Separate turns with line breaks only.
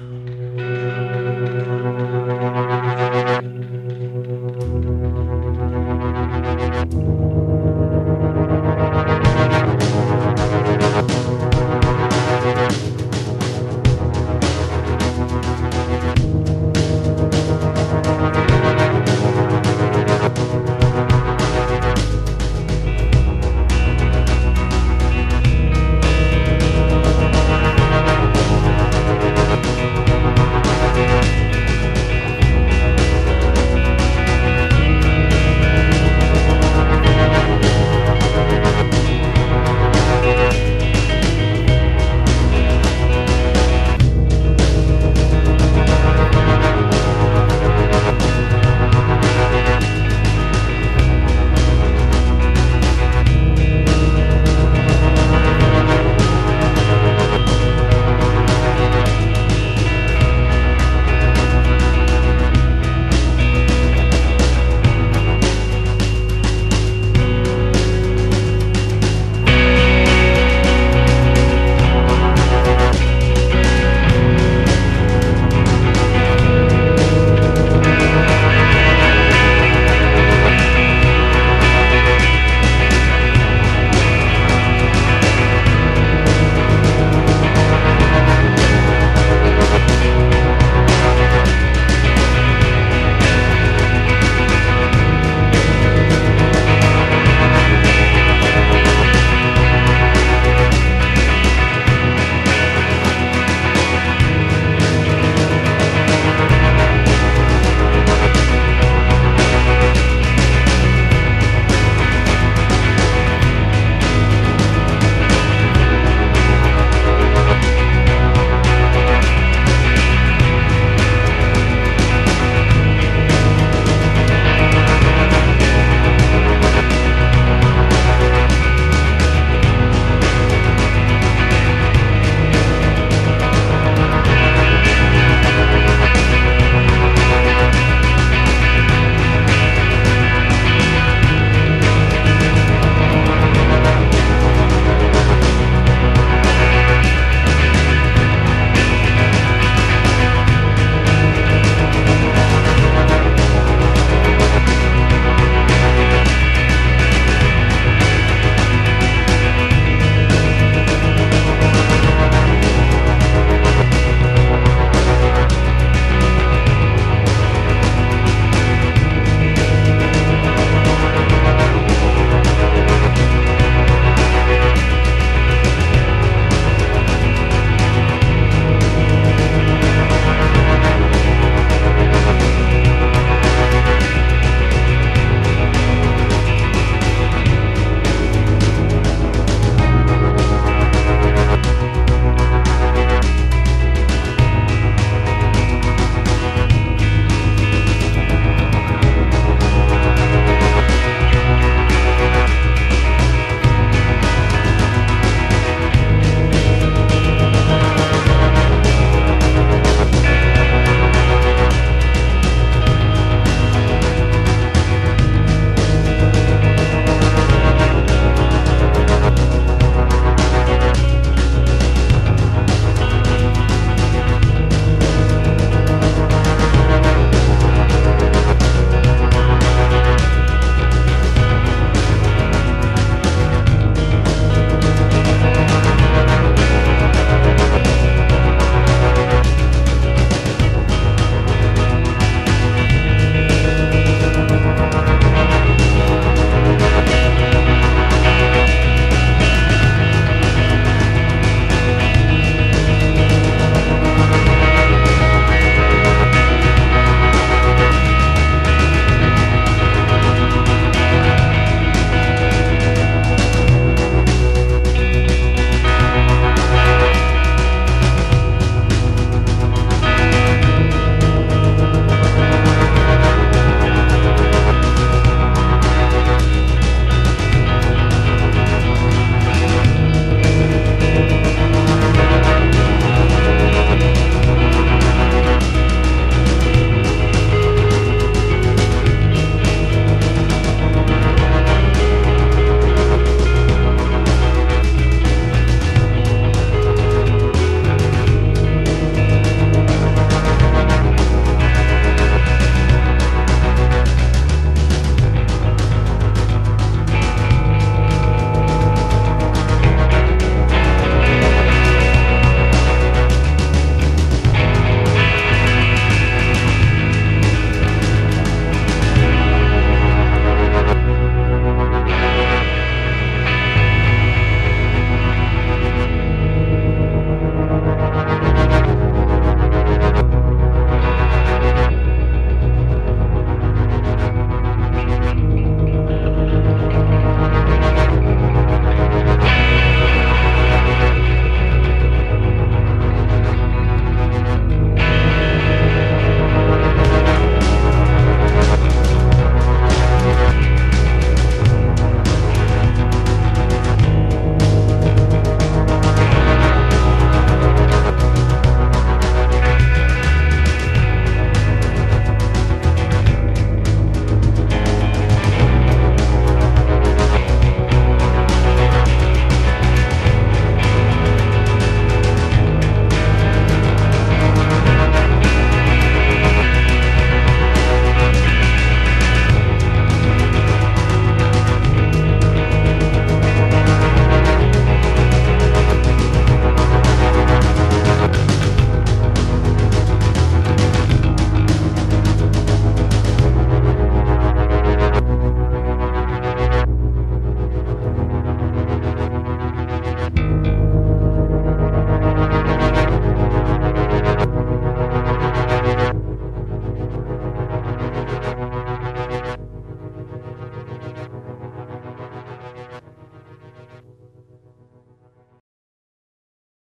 Um,